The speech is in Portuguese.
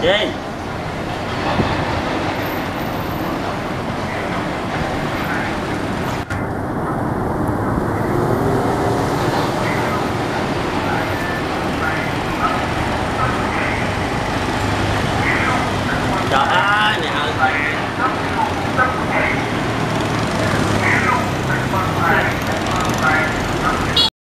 Quem?